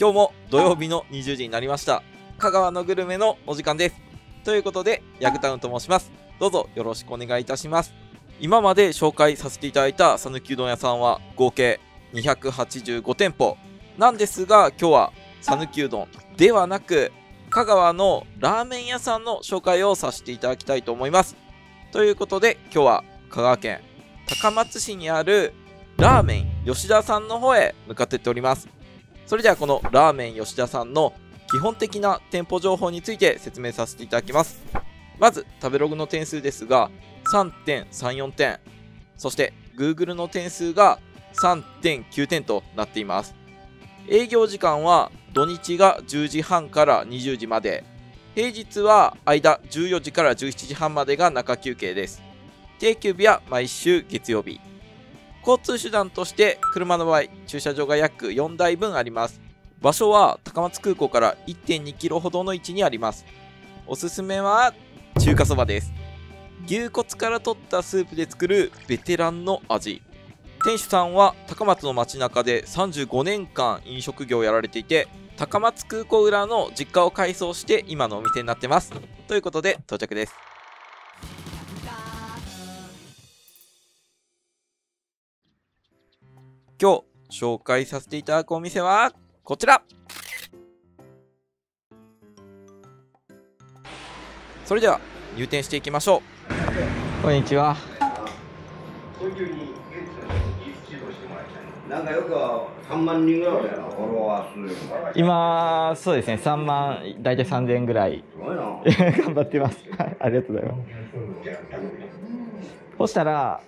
今日も土曜日の20時になりました。香川のグルメのお時間です。ということでヤグタウンと申します。どうぞよろしくお願いいたします。今まで紹介させていただいた讃岐うどん屋さんは合計285店舗。なんですが今日は讃岐うどんではなく香川のラーメン屋さんの紹介をさせていただきたいと思います。ということで今日は香川県高松市にあるラーメン吉田さんの方へ向かってっております。それではこのラーメン吉田さんの基本的な店舗情報について説明させていただきます。まず食べログの点数ですが3.34点そして Google の点数が3.9点となっています。営業時間は土日が10時半から20時まで。平日は間14時から17時半までが中休憩です。定休日は毎週月曜日。交通手段として車の場合駐車場が約4台分あります。場所は高松空港から1.2キロほどの位置にあります。おすすめは中華そばです。牛骨から取ったスープで作るベテランの味。店主さんは高松の街中で35年間飲食業をやられていて高松空港裏の実家を改装して今のお店になってます。ということで到着です。今日紹介させていただくお店はこちら。それでは入店していきましょう。こんにちは。なんかよく3万人ぐらいフォロワー数。が今そうですね3万大体3000円ぐらい。すごいな。頑張ってます。はいありがとうございます。そしたら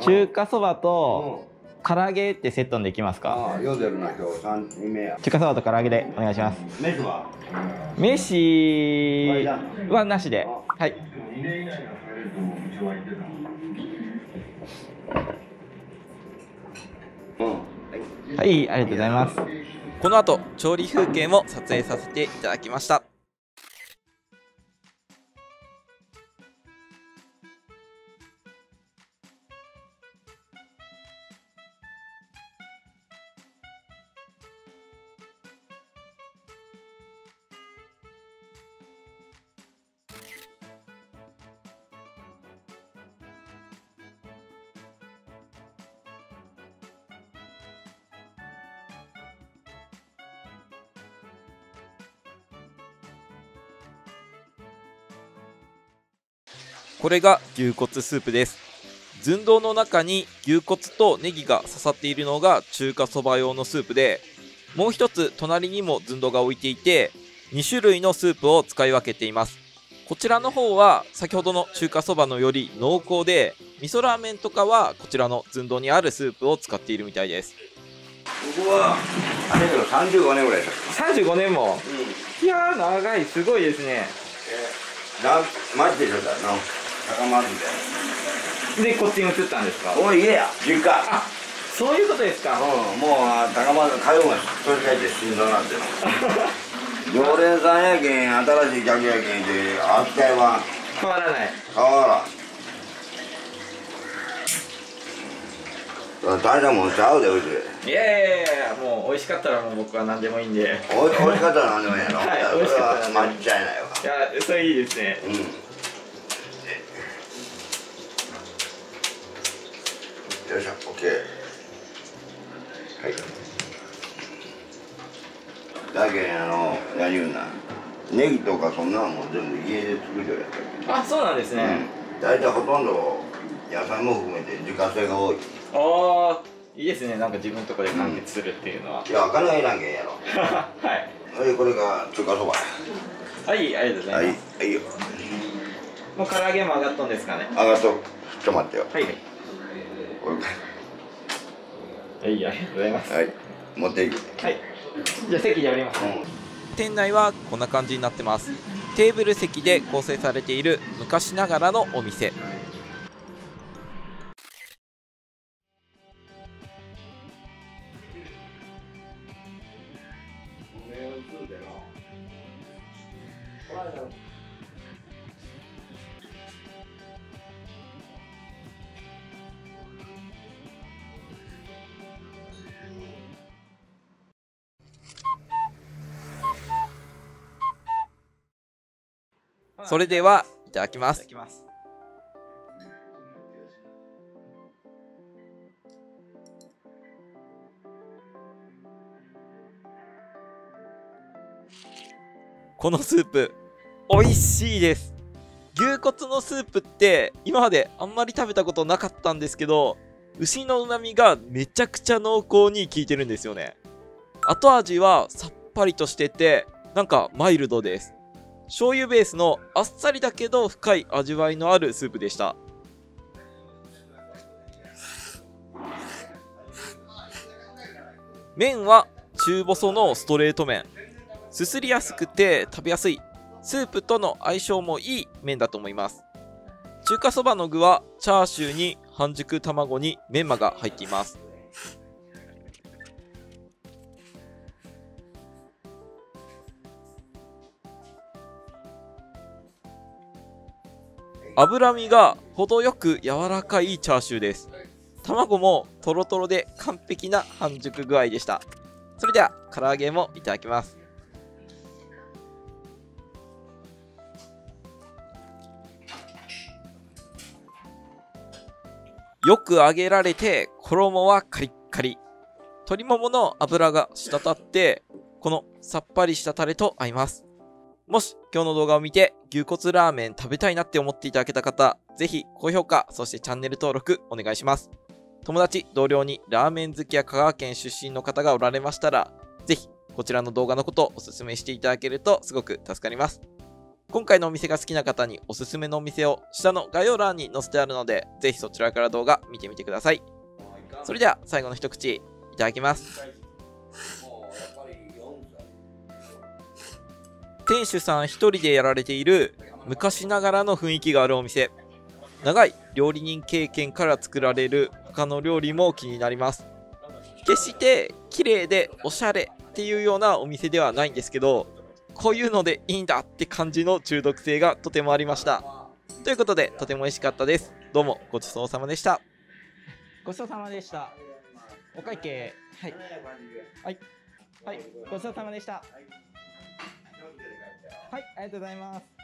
中華そばと唐揚げってセットにできますか？ああ、ヨゼルな今日三人目や。中華そばと唐揚げでお願いします。メスは？飯はなしで。はい。うん。はいありがとうございます。この後調理風景も撮影させていただきましたこれが牛骨スープです寸胴の中に牛骨とネギが刺さっているのが中華そば用のスープでもう一つ隣にも寸胴が置いていて2種類のスープを使い分けていますこちらの方は先ほどの中華そばのより濃厚で味噌ラーメンとかはこちらの寸胴にあるスープを使っているみたいですここは、あれだけど35年ぐらいだった。35年もうん。いやー長いすごいですねな、マジでしょだな。高松で。でこっちに移ったんですか？おい、家や。実家。あそういうことですか？うん、もう、あ高松通うが取り替えて心臓なんての。常連さんやけん、新しい客やけんで、扱いは変わらない変わらん。大したもんちゃうで、うち。いやいやいやもう美味しかったらもう僕は何でもいいんでおい、美味しかったら何でもいいやろ。はい美味しかったらは何でもいい間違いないわ。それいいですねうん。よいしょ、オッケー。はい。だけんあの、何言うな。ネギとかそんなのも全部家で作るようやったあそうなんですね、うん。大体ほとんど野菜も含めて自家製が多い。ああいいですねなんか自分のとこで完結するっていうのは、いや、お金がいらんけんやろ。はいはい、これが中華そば。はいありがとうござはいいます、、はいよ。もう唐揚げも上がったんですかね上がっと。ちょっと待ってよ。はいはいこういう感じはい。ありがとうございますはい。持っていく。はい。じゃあ席やります、うん、店内はこんな感じになってます。テーブル席で構成されている昔ながらのお店。Thank you. それではいただきます。いただきます。このスープ。美味しいです。牛骨のスープって今まであんまり食べたことなかったんですけど牛の旨味がめちゃくちゃ濃厚に効いてるんですよね。後味はさっぱりとしててなんかマイルドです醤油ベースのあっさりだけど深い味わいのあるスープでした。麺は中細のストレート麺。すすりやすくて食べやすい。スープとの相性もいい麺だと思います。中華そばの具はチャーシューに半熟卵にメンマが入っています。脂身が程よく柔らかいチャーシューです。卵もトロトロで完璧な半熟具合でした。それでは唐揚げもいただきます。よく揚げられて衣はカリッカリ。鶏ももの油が滴ってこのさっぱりしたタレと合います。もし今日の動画を見て牛骨ラーメン食べたいなって思っていただけた方ぜひ高評価そしてチャンネル登録お願いします友達同僚にラーメン好きや香川県出身の方がおられましたらぜひこちらの動画のことをお勧めしていただけるとすごく助かります今回のお店が好きな方におすすめのお店を下の概要欄に載せてあるので、ぜひそちらから動画見てみてください。それでは最後の一口いただきます。店主さん一人でやられている昔ながらの雰囲気があるお店。長い料理人経験から作られる他の料理も気になります。決して綺麗でおしゃれっていうようなお店ではないんですけど、こういうのでいいんだって感じの中毒性がとてもありました。ということで、とても美味しかったです。どうもごちそうさまでした。ごちそうさまでしたお会計はいはいはいごちそうさまでしたはいありがとうございます。